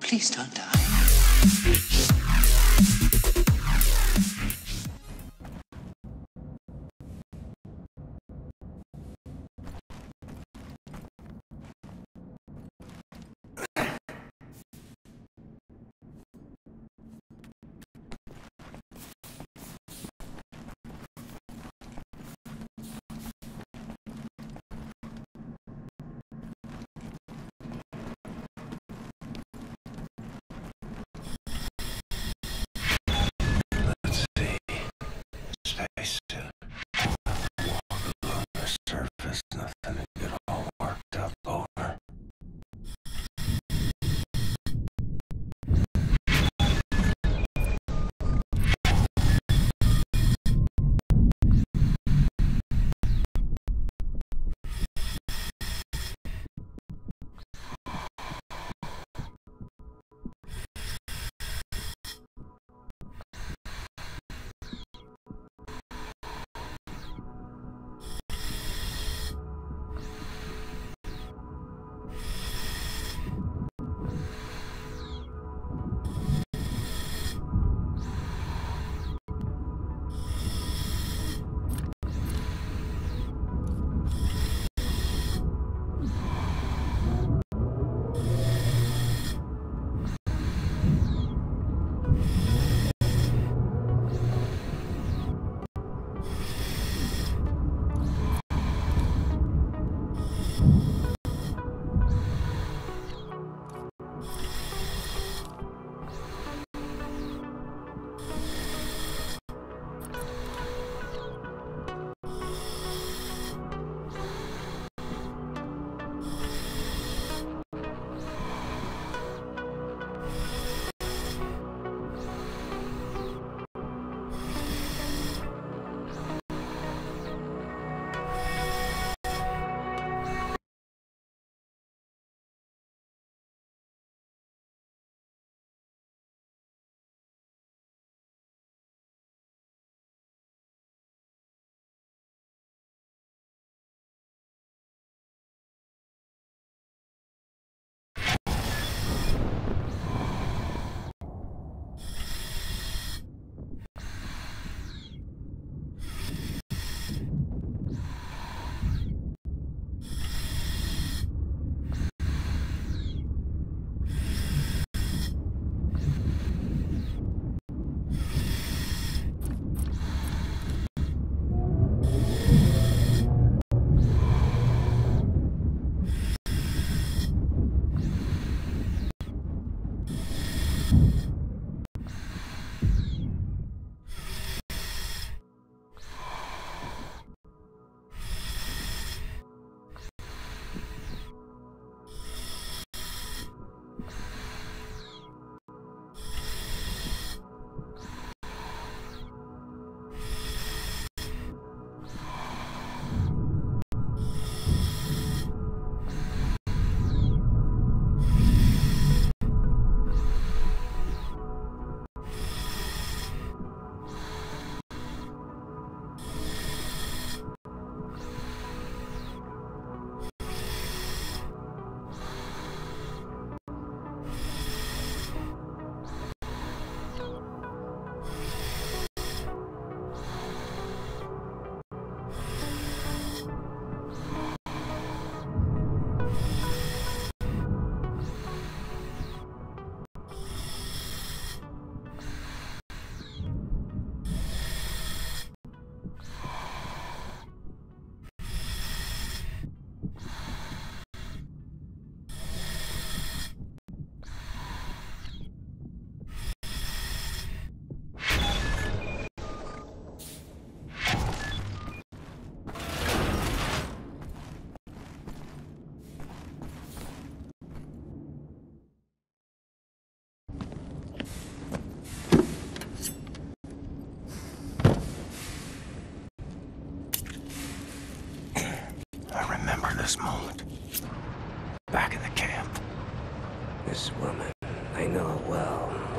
Please don't die. Spacesuit.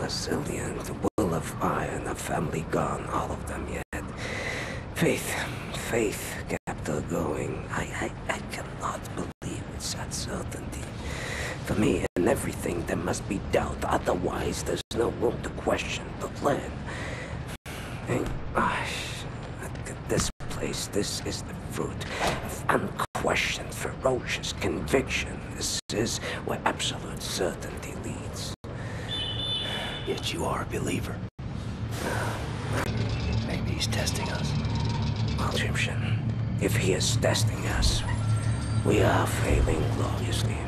The will of fire, and the family gone, all of them yet. Faith, faith kept her going. I, I, I cannot believe it's that certainty. For me, in everything there must be doubt, otherwise there's no room to question the plan. And, ah, at this place, this is the fruit of unquestioned, ferocious conviction. This is where absolute certainty leads. Yet you are a believer. Maybe he's testing us. Egyptian, if he is testing us, we are failing gloriously.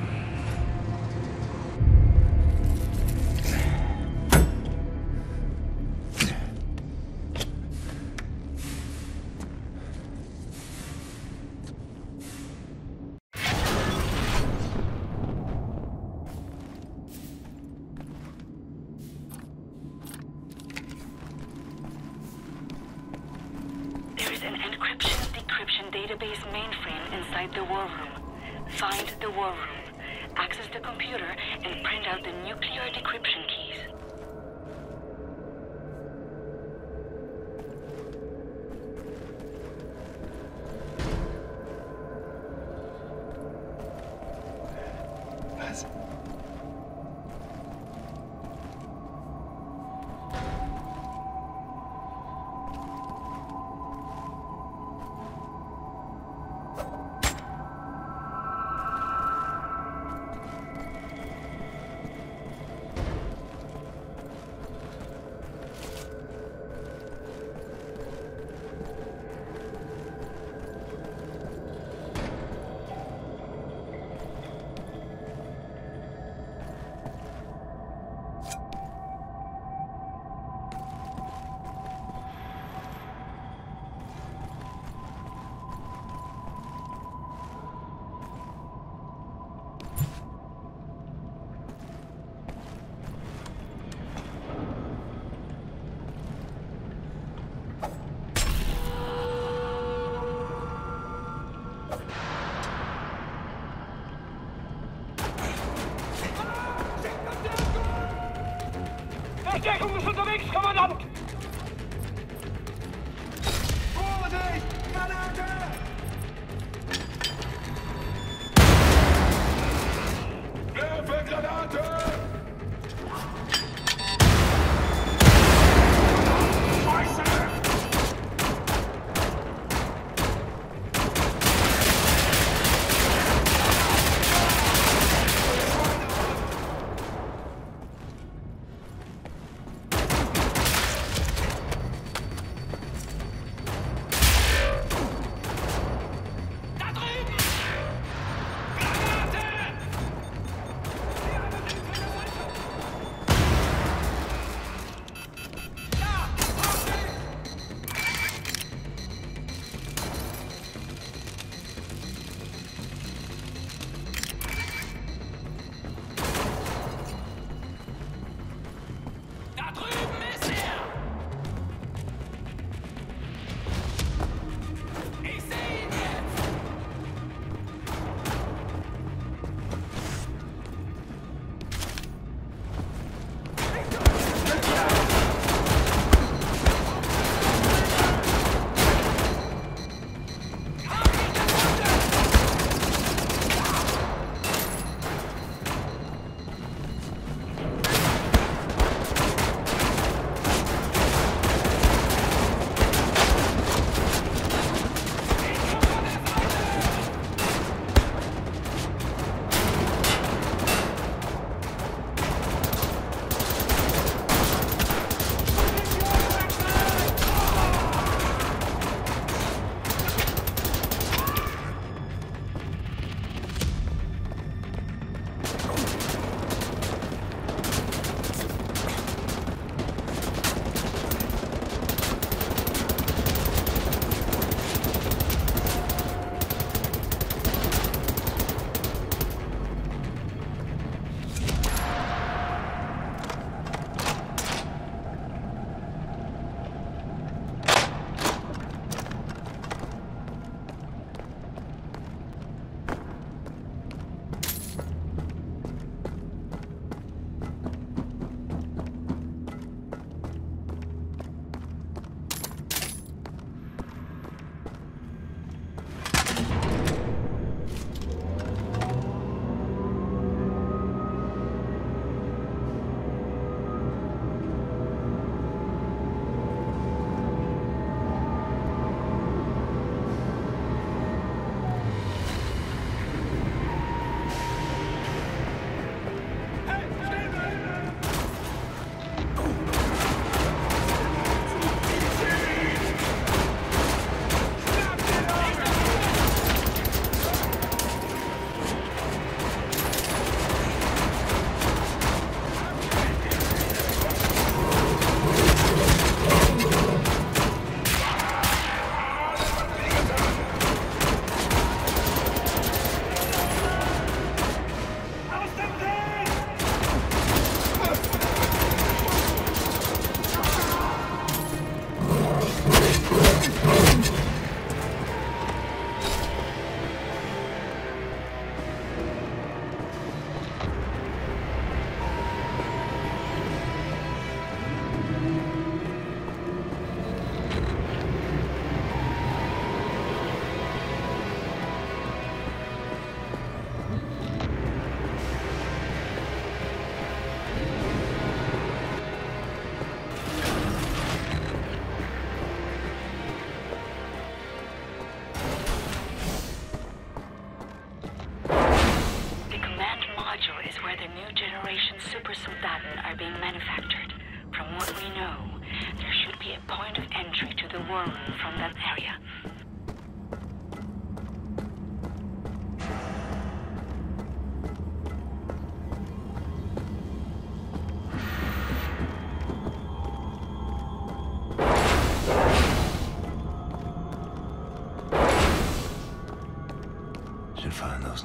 Encryption database mainframe inside the war room. Find the war room, access the computer, and print out the nuclear decryption keys.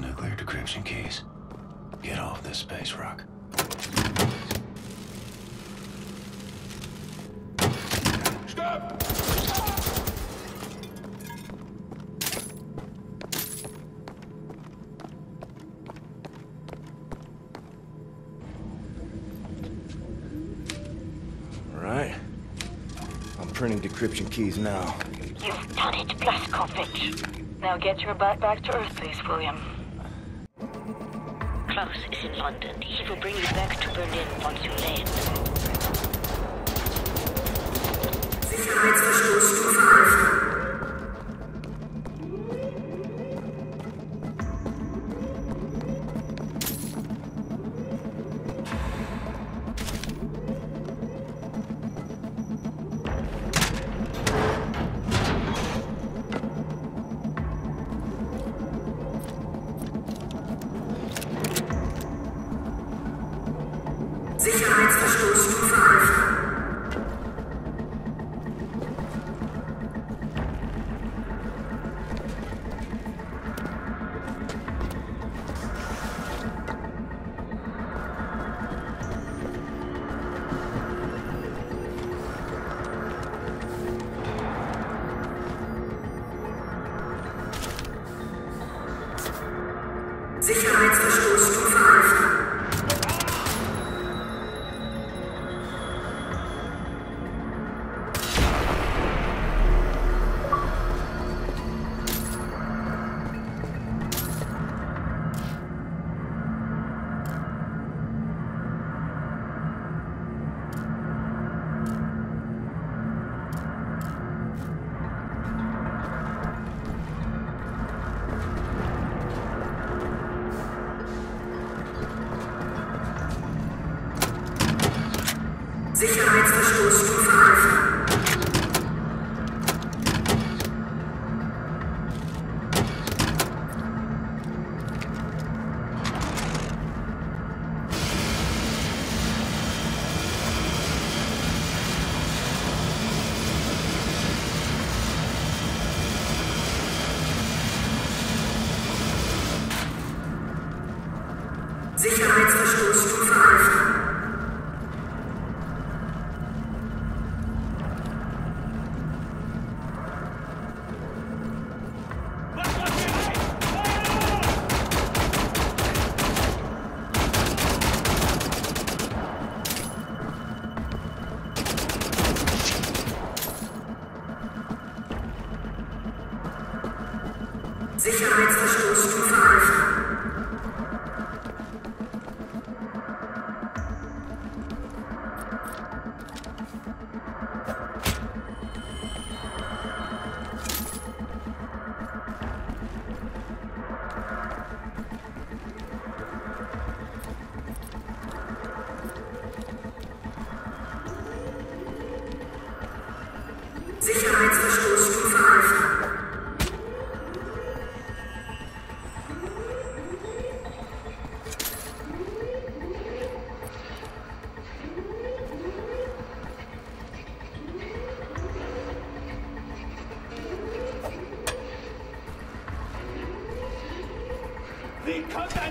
Nuclear decryption keys. Get off this space rock. Stop! All right. I'm printing decryption keys now. You've done it, Blazkowicz. Now get your butt back to Earth, please, William. Klaus is in London. He will bring you back to Berlin once you land. Sicherheitsverstoß Stufe Alpha. Sicherheitsverstoß Stufe Alpha. Sicherheitsverstoß Stufe Alpha. Sicherheitsverstoß Wie kommt